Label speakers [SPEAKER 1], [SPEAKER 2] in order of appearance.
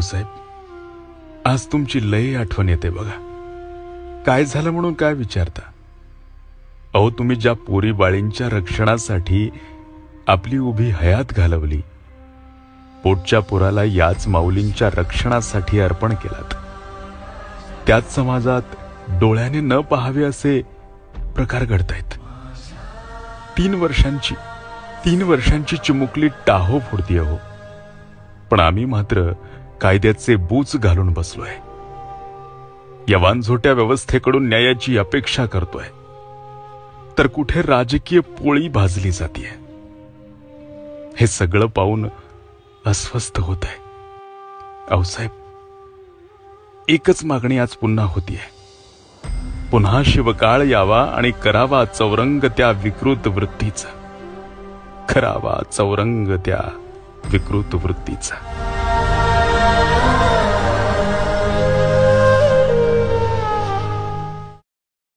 [SPEAKER 1] साहेब आज तुमची लय आठवण येते बघा. काय झालं म्हणून काय विचारता? अहो तुम्ही ज्या पोरी बाळींच्या रक्षणासाठी आपली उभी हयात घालवली पोटच्या पुराला याच माऊलींच्या रक्षणासाठी अर्पण केलात. त्याच समाजात डोळ्याने न पाहावे असे प्रकार घडतायत. तीन वर्षांची तीन वर्षांची चिमुकली टाहो फोडतीये हो. पण आम्ही मात्र कायद्याचे बूच घालून बसलोय. या वांझोट्या व्यवस्थेकडून न्यायाची अपेक्षा करतोय. तर कुठे राजकीय पोळी भाजली जातीये? हे सगळं पाहून अस्वस्थ होत आहे अवसाहेब एकच मागणी आज पुन्हा होतीये. पुन्हा शिवकाळ यावा आणि करावा चौरंग त्या विकृत वृत्तीचा. करावा चौरंग त्या विकृत वृत्तीचा.